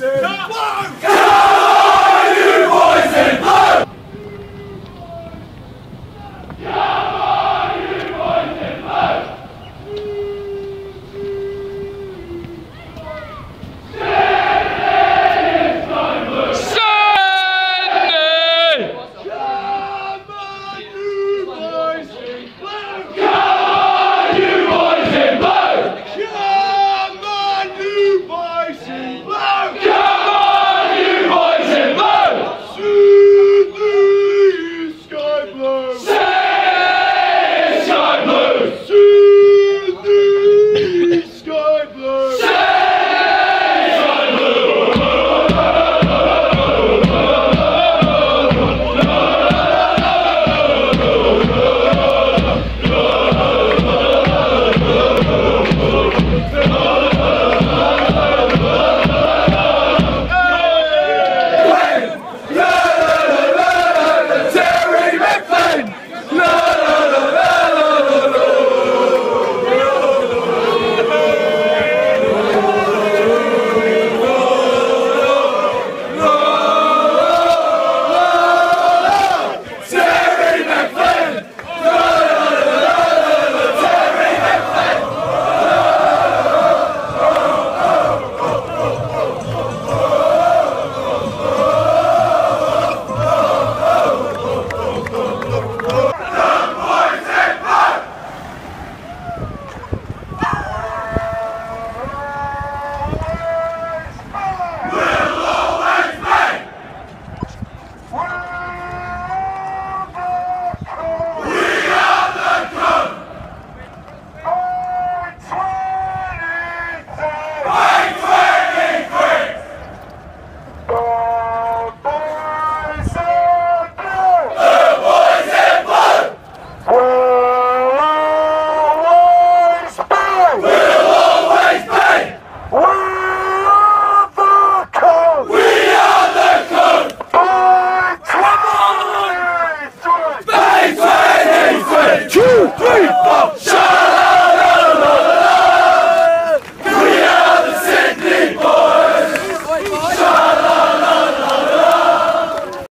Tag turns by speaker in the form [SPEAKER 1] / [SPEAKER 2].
[SPEAKER 1] come on come on People